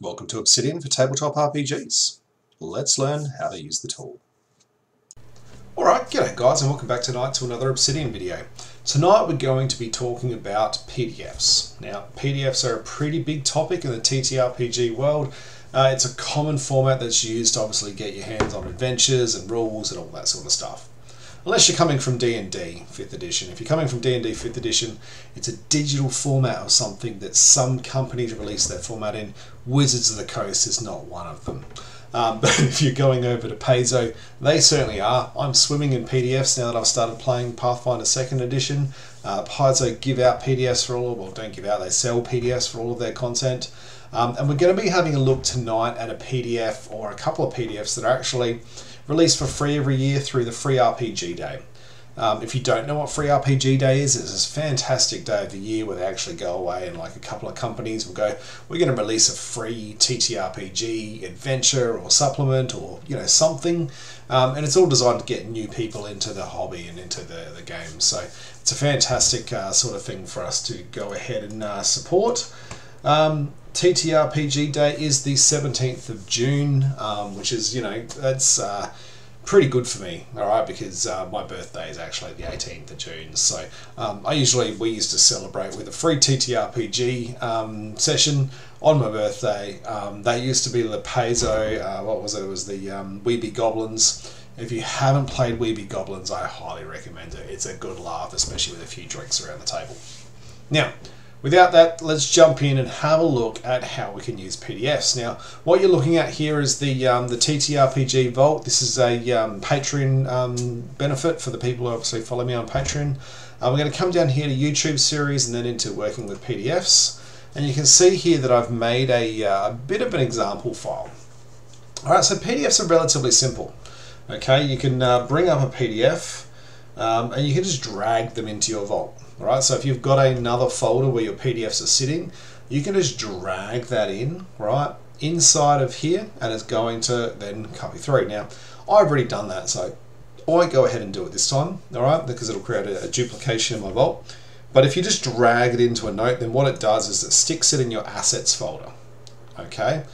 Welcome to Obsidian for Tabletop RPGs. Let's learn how to use the tool. Alright, g'day guys and welcome back tonight to another Obsidian video. Tonight we're going to be talking about PDFs. Now, PDFs are a pretty big topic in the TTRPG world. Uh, it's a common format that's used to obviously get your hands on adventures and rules and all that sort of stuff unless you're coming from D&D 5th edition. If you're coming from D&D 5th edition, it's a digital format of something that some companies release their format in. Wizards of the Coast is not one of them. Um, but if you're going over to Paizo, they certainly are. I'm swimming in PDFs now that I've started playing Pathfinder 2nd edition. Uh, Paizo give out PDFs for all, well, don't give out, they sell PDFs for all of their content. Um, and we're going to be having a look tonight at a PDF or a couple of PDFs that are actually released for free every year through the Free RPG Day. Um, if you don't know what Free RPG Day is, it's this fantastic day of the year where they actually go away and like a couple of companies will go, we're going to release a free TTRPG adventure or supplement or you know something, um, and it's all designed to get new people into the hobby and into the, the game. So it's a fantastic uh, sort of thing for us to go ahead and uh, support. Um, TTRPG Day is the 17th of June, um, which is, you know, that's uh, pretty good for me, all right, because uh, my birthday is actually the 18th of June. So um, I usually, we used to celebrate with a free TTRPG um, session on my birthday. Um, they used to be the Paizo, uh, what was it? It was the um, We Be Goblins. If you haven't played We Be Goblins, I highly recommend it. It's a good laugh, especially with a few drinks around the table. Now, Without that, let's jump in and have a look at how we can use PDFs. Now, what you're looking at here is the um, the TTRPG Vault. This is a um, Patreon um, benefit for the people who obviously follow me on Patreon. Uh, we're going to come down here to YouTube series and then into working with PDFs. And you can see here that I've made a, uh, bit of an example file. Alright, so PDFs are relatively simple. Okay, you can uh, bring up a PDF um, and you can just drag them into your Vault. Alright, so if you've got another folder where your PDFs are sitting, you can just drag that in, right, inside of here, and it's going to then copy through. Now, I've already done that, so I won't go ahead and do it this time, alright, because it'll create a, a duplication in my vault. But if you just drag it into a note, then what it does is it sticks it in your assets folder, okay?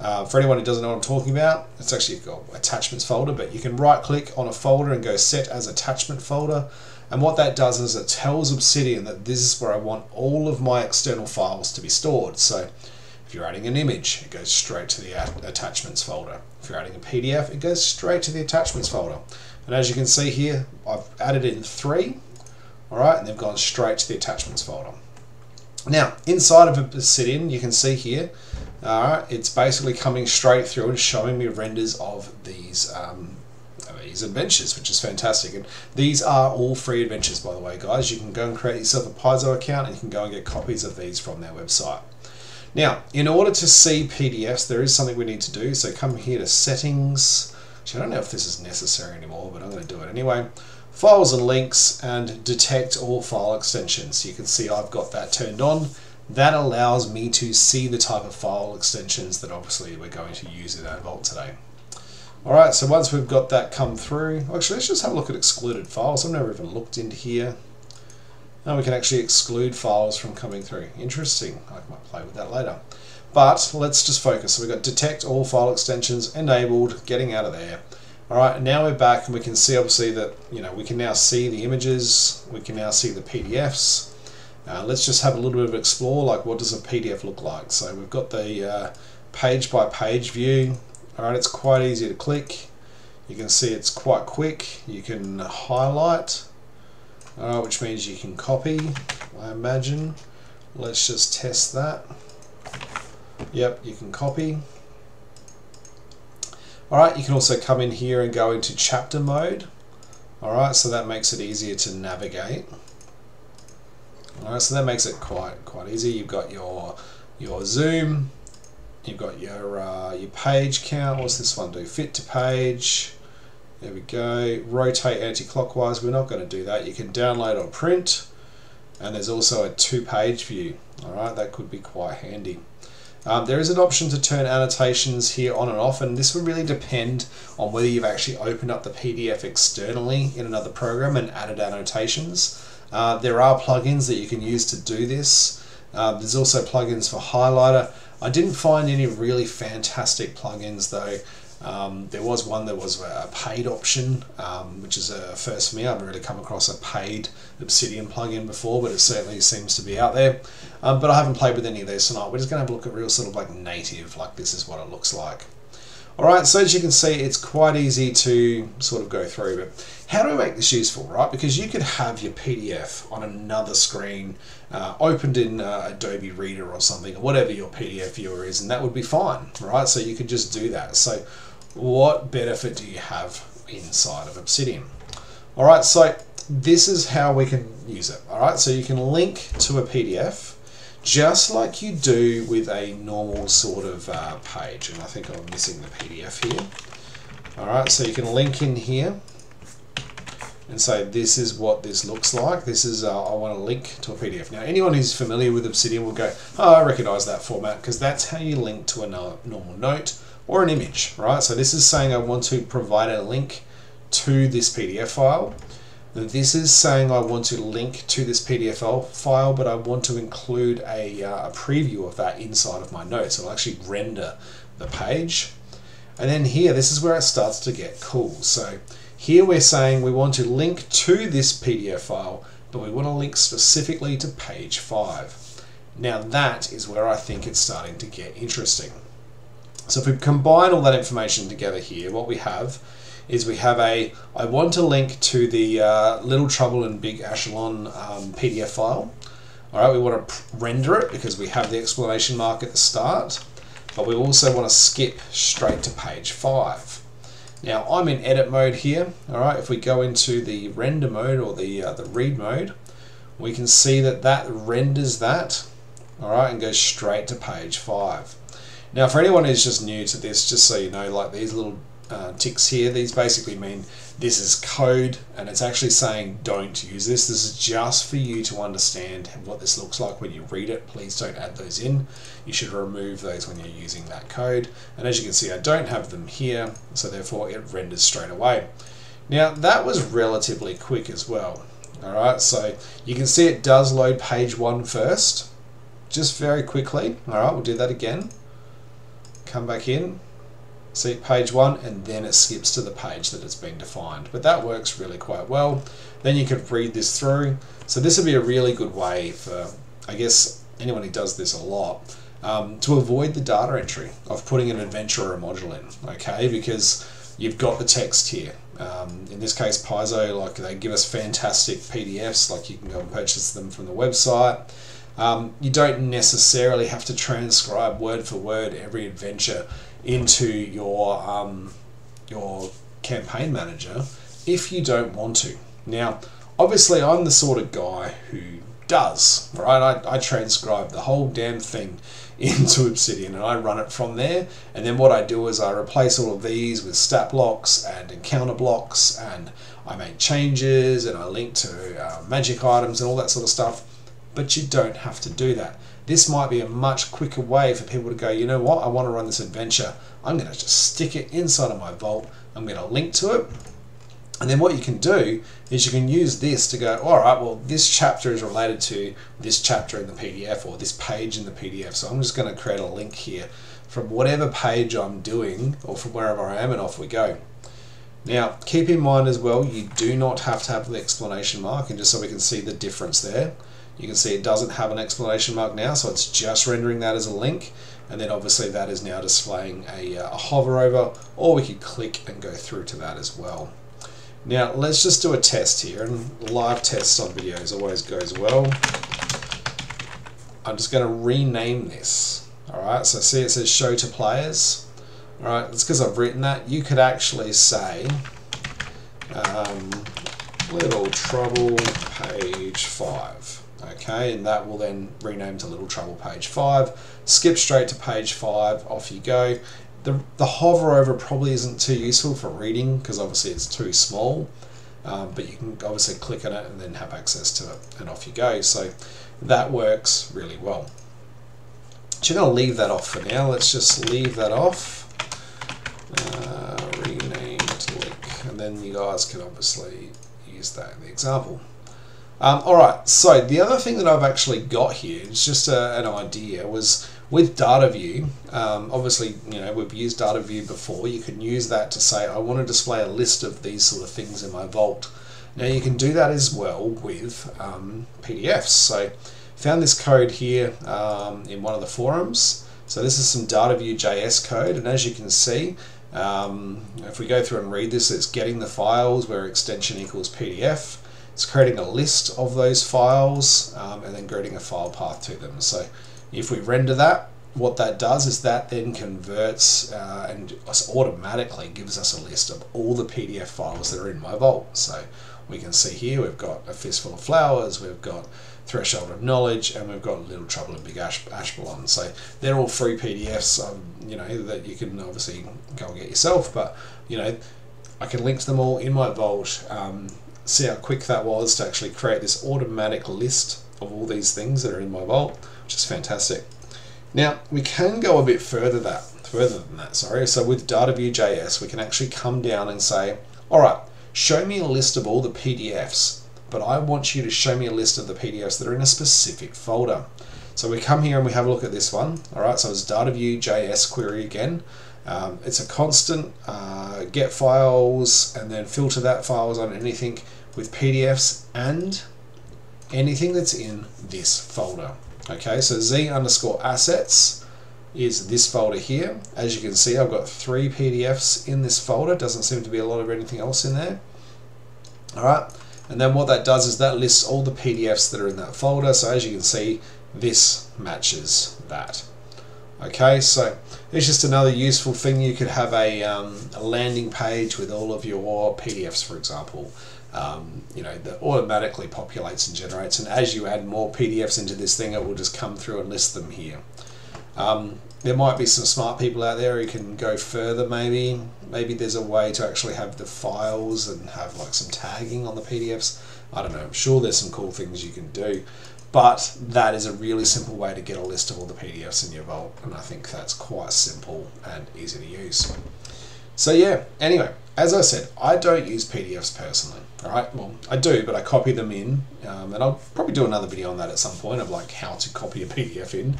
Uh, for anyone who doesn't know what I'm talking about, it's actually got attachments folder, but you can right click on a folder and go set as attachment folder. And what that does is it tells Obsidian that this is where I want all of my external files to be stored. So if you're adding an image, it goes straight to the attachments folder. If you're adding a PDF, it goes straight to the attachments folder. And as you can see here, I've added in three, all right, and they've gone straight to the attachments folder. Now, inside of Obsidian, you can see here, all right, it's basically coming straight through and showing me renders of these um, these adventures, which is fantastic. And these are all free adventures, by the way, guys. You can go and create yourself a Paizo account and you can go and get copies of these from their website. Now, in order to see PDFs, there is something we need to do. So come here to settings. Actually, I don't know if this is necessary anymore, but I'm going to do it anyway. Files and links and detect all file extensions. You can see I've got that turned on. That allows me to see the type of file extensions that obviously we're going to use in our Vault today. Alright, so once we've got that come through, actually let's just have a look at excluded files. I've never even looked into here. Now we can actually exclude files from coming through. Interesting, I might play with that later. But let's just focus. So we've got detect all file extensions enabled, getting out of there. Alright, now we're back and we can see obviously that, you know, we can now see the images, we can now see the PDFs. Uh, let's just have a little bit of explore, like what does a PDF look like? So we've got the uh, page by page view, Alright, it's quite easy to click. You can see it's quite quick. You can highlight, uh, which means you can copy, I imagine. Let's just test that. Yep, you can copy. Alright, you can also come in here and go into chapter mode. Alright, so that makes it easier to navigate. Alright, so that makes it quite quite easy. You've got your your zoom, You've got your uh, your page count. What's this one do? Fit to page. There we go. Rotate anti-clockwise. We're not going to do that. You can download or print. And there's also a two-page view. All right, that could be quite handy. Um, there is an option to turn annotations here on and off, and this will really depend on whether you've actually opened up the PDF externally in another program and added annotations. Uh, there are plugins that you can use to do this. Uh, there's also plugins for highlighter. I didn't find any really fantastic plugins though. Um, there was one that was a paid option, um, which is a first for me. I haven't really come across a paid Obsidian plugin before, but it certainly seems to be out there. Um, but I haven't played with any of these tonight. We're just going to have a look at real sort of like native, like this is what it looks like. Alright, so as you can see, it's quite easy to sort of go through, but how do we make this useful, right? Because you could have your PDF on another screen, uh, opened in uh, Adobe Reader or something, or whatever your PDF viewer is, and that would be fine, right? So you could just do that. So what benefit do you have inside of Obsidian? Alright, so this is how we can use it. Alright, so you can link to a PDF, just like you do with a normal sort of uh, page. And I think I'm missing the PDF here. Alright, so you can link in here and say this is what this looks like. This is, uh, I want to link to a PDF. Now anyone who's familiar with Obsidian will go, oh, I recognize that format because that's how you link to a normal note or an image, right? So this is saying I want to provide a link to this PDF file this is saying I want to link to this PDF file, but I want to include a, uh, a preview of that inside of my notes. It'll actually render the page. And then here, this is where it starts to get cool. So here we're saying we want to link to this PDF file, but we want to link specifically to page 5. Now that is where I think it's starting to get interesting. So if we combine all that information together here, what we have is we have a, I want to link to the uh, Little Trouble in Big Absalom um, PDF file. All right, we want to render it because we have the exclamation mark at the start, but we also want to skip straight to page five. Now I'm in edit mode here. All right, if we go into the render mode or the uh, the read mode, we can see that that renders that. All right, and goes straight to page five. Now, for anyone who's just new to this, just so you know, like these little uh, ticks here, these basically mean this is code and it's actually saying don't use this. This is just for you to understand what this looks like when you read it. Please don't add those in. You should remove those when you're using that code. And as you can see, I don't have them here, so therefore it renders straight away. Now that was relatively quick as well. Alright, so you can see it does load page one first, just very quickly. Alright, we'll do that again. Come back in, see page one and then it skips to the page that it's been defined. But that works really quite well. Then you could read this through. So this would be a really good way for I guess anyone who does this a lot um, to avoid the data entry of putting an adventure or a module in okay? Because you've got the text here. Um, in this case Paizo like they give us fantastic PDFs like you can go and purchase them from the website. Um, you don't necessarily have to transcribe word for word every adventure into your um, your campaign manager if you don't want to. Now, obviously, I'm the sort of guy who does, right? I, I transcribe the whole damn thing into Obsidian and I run it from there. And then what I do is I replace all of these with stat blocks and encounter blocks and I make changes and I link to uh, magic items and all that sort of stuff. But you don't have to do that. This might be a much quicker way for people to go, you know what, I want to run this adventure. I'm going to just stick it inside of my vault. I'm going to link to it. And then what you can do is you can use this to go, all right, well, this chapter is related to this chapter in the PDF or this page in the PDF. So I'm just going to create a link here from whatever page I'm doing or from wherever I am and off we go. Now, keep in mind as well, you do not have to have the explanation mark and just so we can see the difference there. You can see it doesn't have an explanation mark now, so it's just rendering that as a link. And then obviously that is now displaying a, uh, a hover over, or we could click and go through to that as well. Now let's just do a test here, and live tests on videos always goes well. I'm just going to rename this. Alright, so see it says show to players. Alright, that's because I've written that. You could actually say um, little trouble page 5 okay and that will then rename to Little Trouble page 5 skip straight to page 5 off you go. The, the hover over probably isn't too useful for reading because obviously it's too small um, but you can obviously click on it and then have access to it and off you go. So that works really well. So you're going to leave that off for now. Let's just leave that off. Uh, rename to link. And then you guys can obviously use that in the example um, all right, so the other thing that I've actually got here is just a, an idea was with Dataview, um, obviously, you know, we've used Dataview before. You can use that to say, I want to display a list of these sort of things in my vault. Now you can do that as well with um, PDFs. So found this code here um, in one of the forums. So this is some Dataview JS code. And as you can see, um, if we go through and read this, it's getting the files where extension equals PDF. It's creating a list of those files um, and then creating a file path to them. So if we render that, what that does is that then converts uh, and automatically gives us a list of all the PDF files that are in my vault. So we can see here we've got a fistful of flowers, we've got threshold of knowledge, and we've got little trouble in big Ash Absalom. So they're all free PDFs, um, you know, that you can obviously go and get yourself. But you know, I can link to them all in my vault. Um, see how quick that was to actually create this automatic list of all these things that are in my vault which is fantastic. Now, we can go a bit further that further than that, sorry. So with DataView.js, we can actually come down and say, all right, show me a list of all the PDFs, but I want you to show me a list of the PDFs that are in a specific folder. So we come here and we have a look at this one. All right, so it's DataView.js query again. Um, it's a constant uh, get files and then filter that files on anything with PDFs and anything that's in this folder. Okay, so z underscore assets is this folder here. As you can see, I've got three PDFs in this folder. Doesn't seem to be a lot of anything else in there. All right, and then what that does is that lists all the PDFs that are in that folder. So as you can see, this matches that. Okay, so it's just another useful thing. You could have a, um, a landing page with all of your PDFs, for example um, you know, that automatically populates and generates. And as you add more PDFs into this thing, it will just come through and list them here. Um, there might be some smart people out there who can go further maybe. Maybe there's a way to actually have the files and have like some tagging on the PDFs. I don't know, I'm sure there's some cool things you can do. But that is a really simple way to get a list of all the PDFs in your vault, and I think that's quite simple and easy to use. So yeah, anyway, as I said, I don't use PDFs personally. All right, well, I do, but I copy them in, um, and I'll probably do another video on that at some point of like how to copy a PDF in.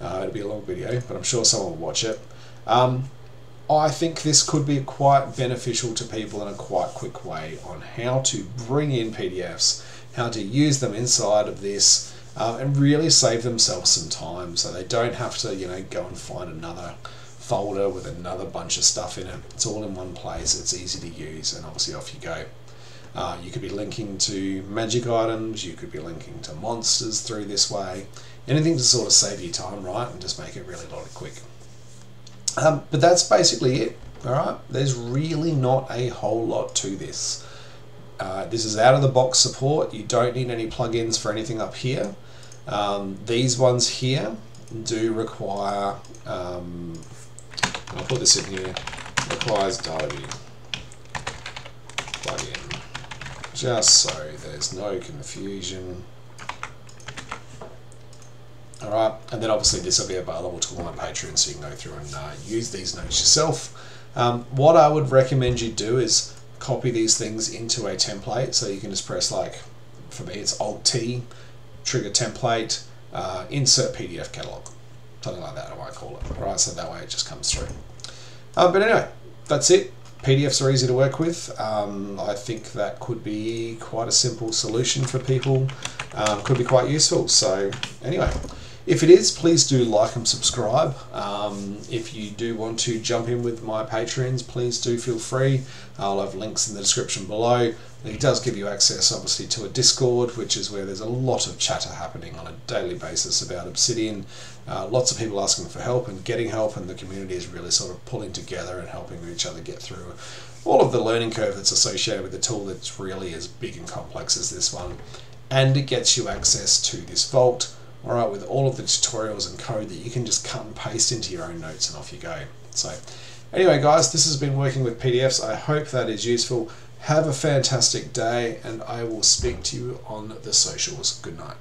Uh, it'll be a long video, but I'm sure someone will watch it. Um, I think this could be quite beneficial to people in a quite quick way on how to bring in PDFs, how to use them inside of this, um, and really save themselves some time so they don't have to, you know, go and find another folder with another bunch of stuff in it. It's all in one place, it's easy to use, and obviously off you go. Uh, you could be linking to magic items, you could be linking to monsters through this way. Anything to sort of save you time, right, and just make it really a lot quick. Um, but that's basically it, alright? There's really not a whole lot to this. Uh, this is out of the box support, you don't need any plugins for anything up here. Um, these ones here do require, um, I'll put this in here, requires data plugin just so there's no confusion. Alright, and then obviously this will be available to all my Patreon so you can go through and uh, use these notes yourself. Um, what I would recommend you do is copy these things into a template so you can just press like, for me it's Alt-T, trigger template, uh, insert PDF catalog, something like that I might call it, right, so that way it just comes through. Uh, but anyway, that's it. PDFs are easy to work with. Um, I think that could be quite a simple solution for people. Um, could be quite useful. So anyway, if it is, please do like and subscribe. Um, if you do want to jump in with my patrons, please do feel free. I'll have links in the description below. It does give you access, obviously, to a Discord, which is where there's a lot of chatter happening on a daily basis about Obsidian. Uh, lots of people asking for help and getting help, and the community is really sort of pulling together and helping each other get through all of the learning curve that's associated with a tool that's really as big and complex as this one. And it gets you access to this vault, all right, with all of the tutorials and code that you can just cut and paste into your own notes and off you go. So anyway, guys, this has been working with PDFs. I hope that is useful. Have a fantastic day, and I will speak to you on the socials. Good night.